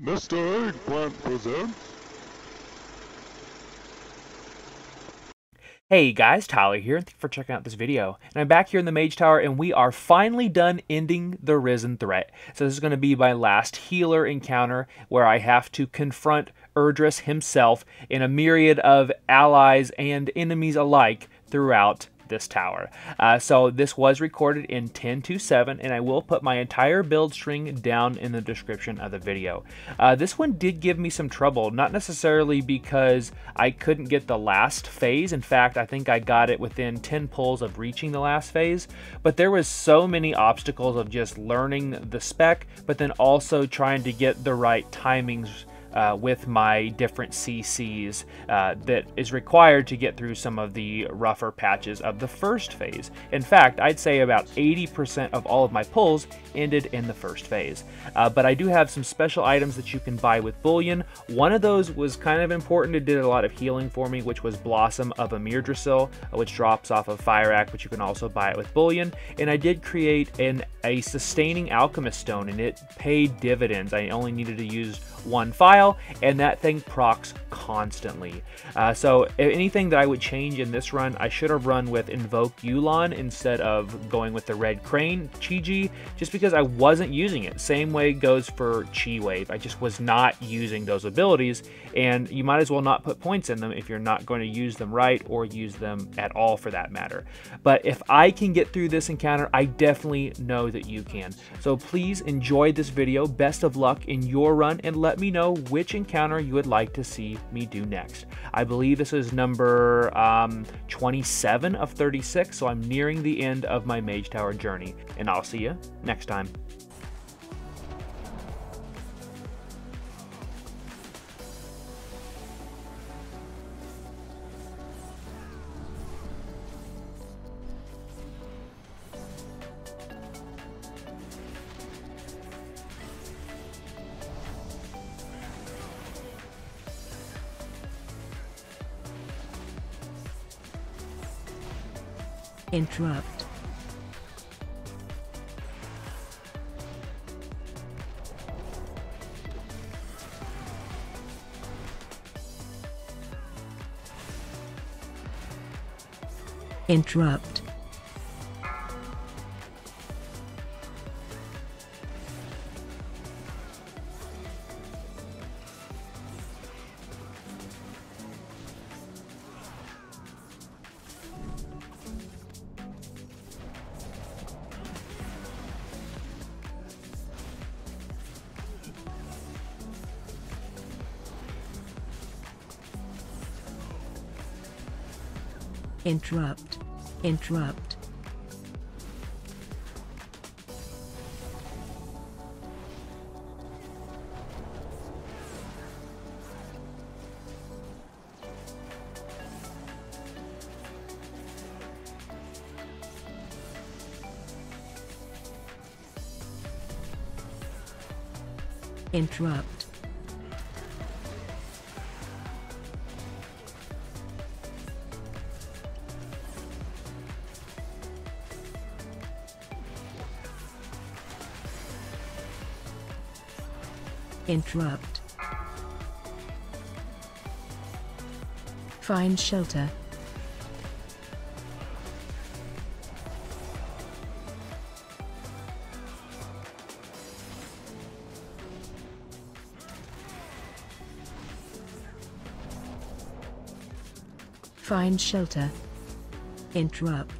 Mr. Eggplant presents. Hey guys, Tyler here, and thank you for checking out this video. And I'm back here in the Mage Tower, and we are finally done ending the Risen threat. So this is going to be my last healer encounter, where I have to confront Erdris himself and a myriad of allies and enemies alike throughout this tower. Uh, so this was recorded in 10.2.7 and I will put my entire build string down in the description of the video. Uh, this one did give me some trouble, not necessarily because I couldn't get the last phase. In fact, I think I got it within 10 pulls of reaching the last phase, but there was so many obstacles of just learning the spec, but then also trying to get the right timings uh, with my different CCs uh, that is required to get through some of the rougher patches of the first phase. In fact, I'd say about 80% of all of my pulls ended in the first phase. Uh, but I do have some special items that you can buy with Bullion. One of those was kind of important. It did a lot of healing for me, which was Blossom of Amirdrassil, which drops off of Fyrakk, but you can also buy it with Bullion. And I did create an a sustaining alchemist stone, and it paid dividends. I only needed to use one file, and that thing procs constantly. Uh, so anything that I would change in this run, I should have run with Invoke Yu'lon instead of going with the Red Crane Chi-Ji, just because I wasn't using it. Same way goes for Chi Wave. I just was not using those abilities, and you might as well not put points in them if you're not going to use them right or use them at all for that matter. But if I can get through this encounter, I definitely know that you can. So please enjoy this video. Best of luck in your run and let me know which encounter you would like to see me do next. I believe this is number um, 27 of 36, so I'm nearing the end of my Mage Tower journey, and I'll see you next time. Interrupt. Interrupt. Interrupt. Interrupt. Interrupt. Interrupt. Find shelter. Find shelter. Interrupt.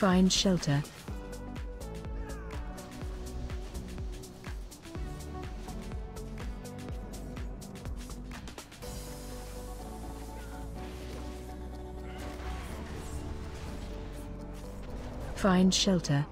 Find shelter. Find shelter.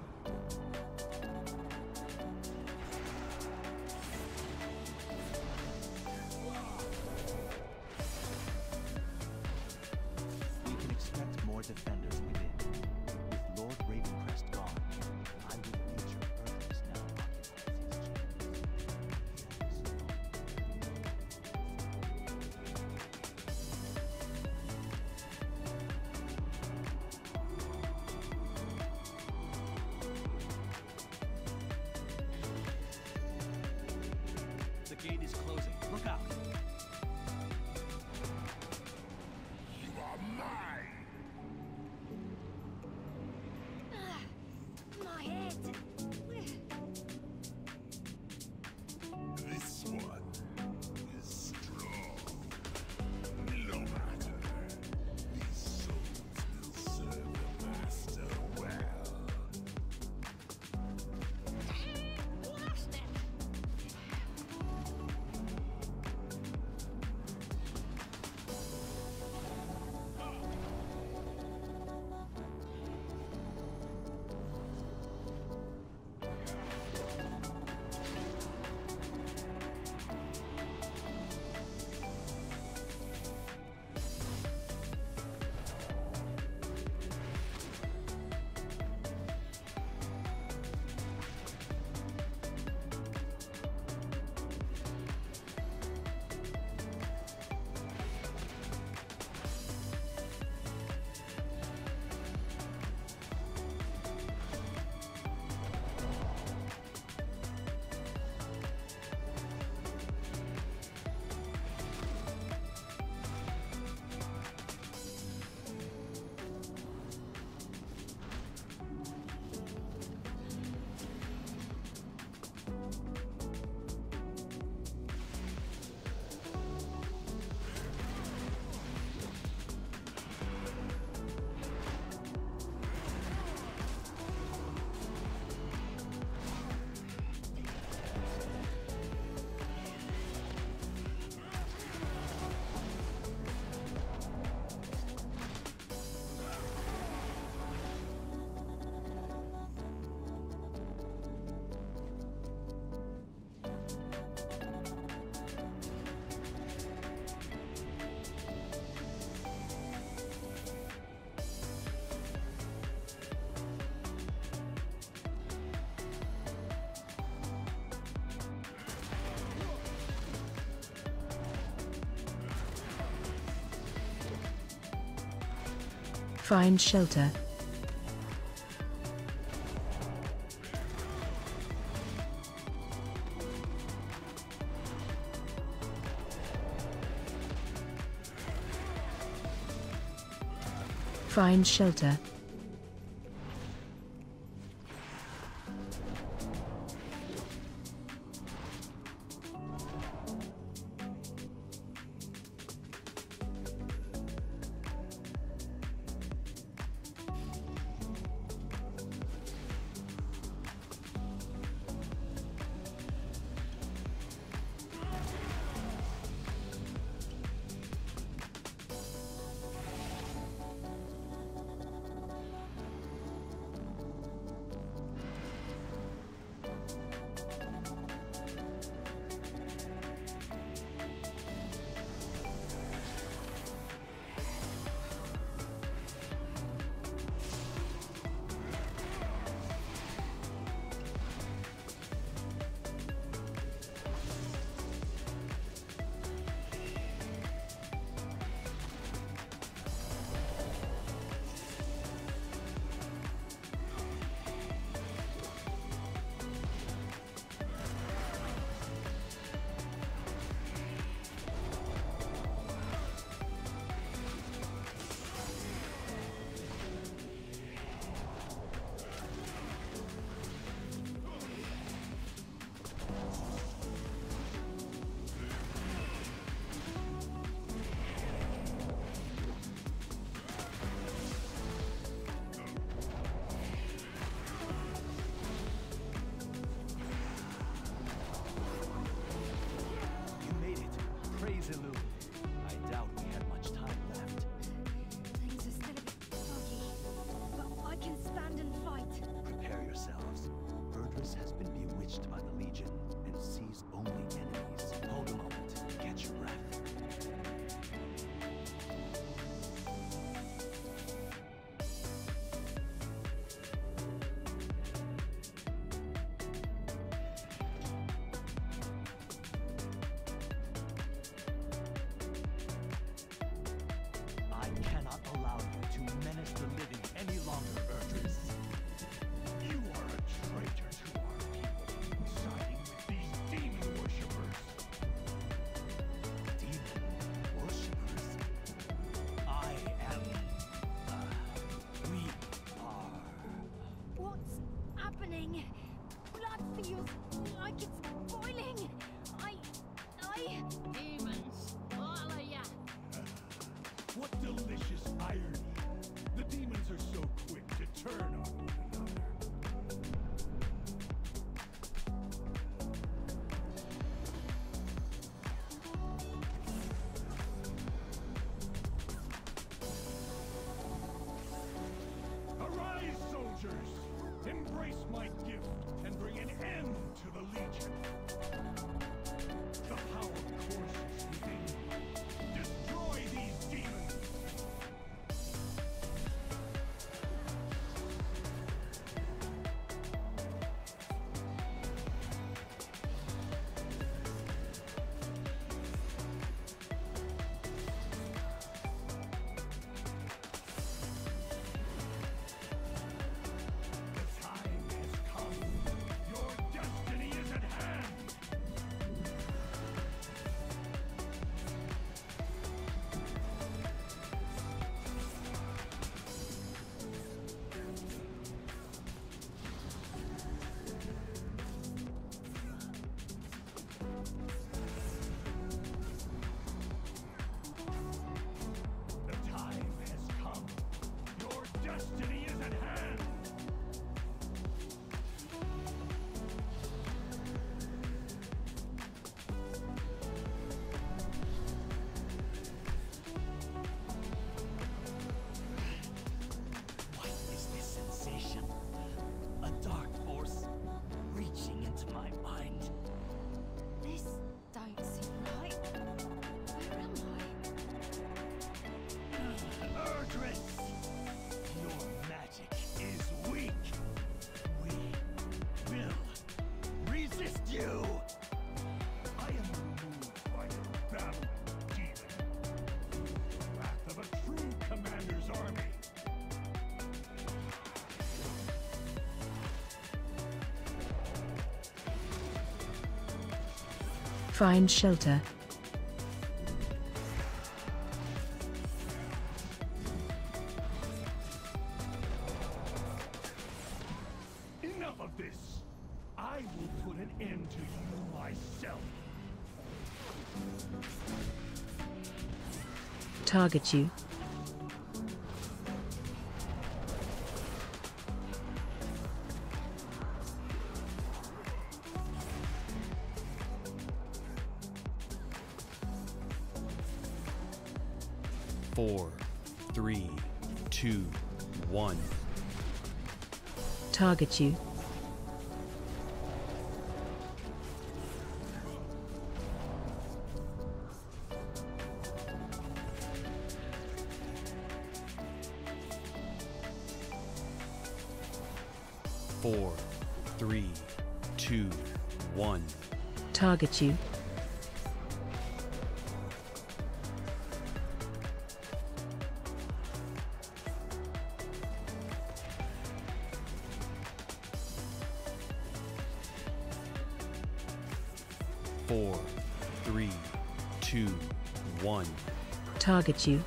Find shelter. Find shelter. Find shelter. Enough of this! I will put an end to you myself! Target you. Four, three, two, one. Target you. Four, three, two, one. Target you. You.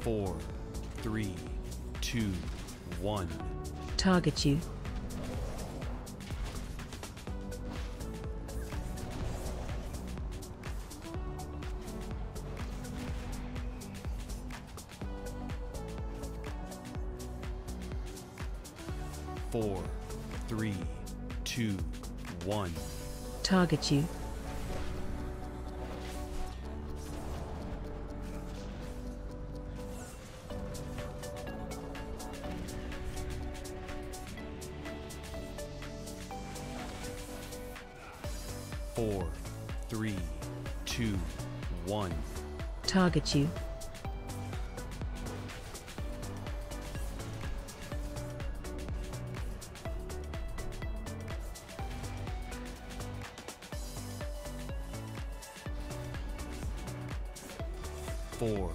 Four, three, two, one. Target you. Four, three, two, one. Target you. Four, three, two, one. Target you. Four,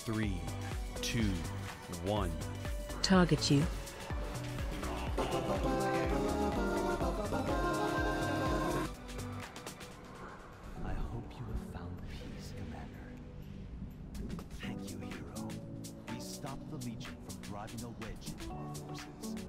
three, two, one. Target you. I hope you have found peace, Commander. Thank you, hero. We stopped the Legion from driving a wedge into our forces.